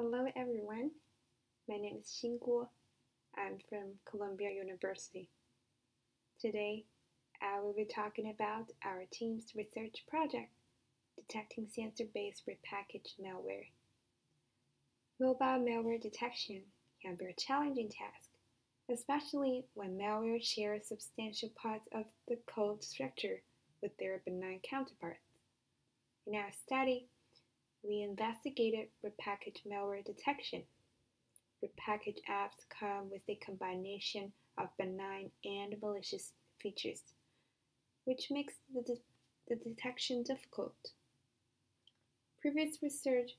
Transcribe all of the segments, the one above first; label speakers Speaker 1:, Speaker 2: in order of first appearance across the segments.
Speaker 1: Hello everyone, my name is Xin Guo. I'm from Columbia University. Today, I will be talking about our team's research project, detecting sensor-based repackaged malware. Mobile malware detection can be a challenging task, especially when malware shares substantial parts of the code structure with their benign counterparts. In our study, we investigated repackaged malware detection. Repackaged apps come with a combination of benign and malicious features, which makes the, de the detection difficult. Previous research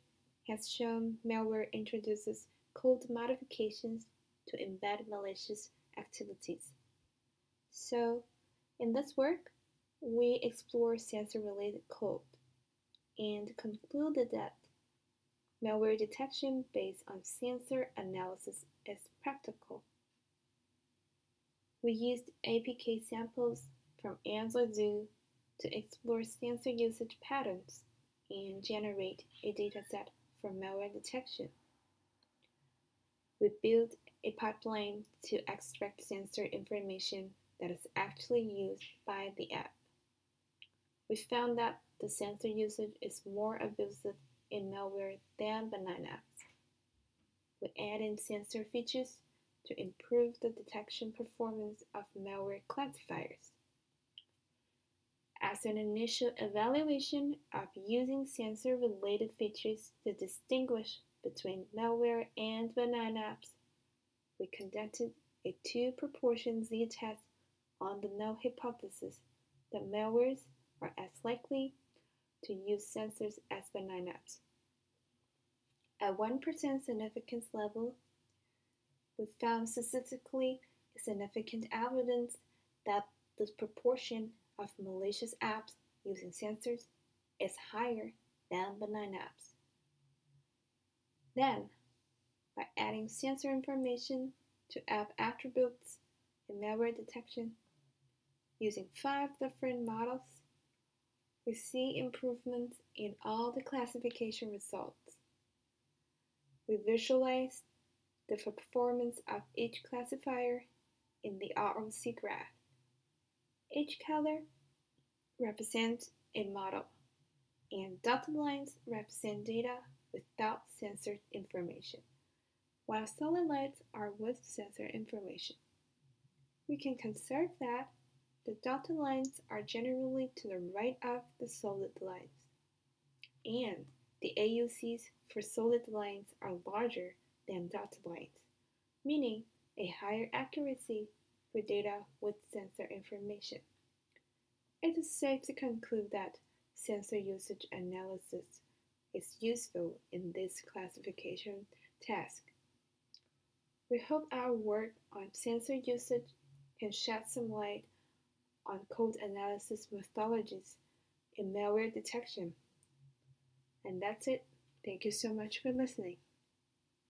Speaker 1: has shown malware introduces code modifications to embed malicious activities. So, in this work, we explore sensor related code and concluded that malware detection based on sensor analysis is practical. We used APK samples from AndroZoo to explore sensor usage patterns and generate a dataset for malware detection. We built a pipeline to extract sensor information that is actually used by the app. We found that the sensor usage is more abusive in malware than benign apps. We add in sensor features to improve the detection performance of malware classifiers. As an initial evaluation of using sensor related features to distinguish between malware and benign apps, we conducted a two proportion z test on the null hypothesis that malwares are as likely to use sensors as benign apps. At 1% significance level, we found statistically significant evidence that the proportion of malicious apps using sensors is higher than benign apps. Then, by adding sensor information to app attributes in malware detection, using five different models, we see improvements in all the classification results. We visualize the performance of each classifier in the ROC graph. Each color represents a model, and dotted lines represent data without sensor information, while solid lines are with sensor information. We can conserve that the dotted lines are generally to the right of the solid lines, and the AUCs for solid lines are larger than dotted lines, meaning a higher accuracy for data with sensor information. It is safe to conclude that sensor usage analysis is useful in this classification task. We hope our work on sensor usage can shed some light on code analysis methodologies in malware detection. And that's it. Thank you so much for listening.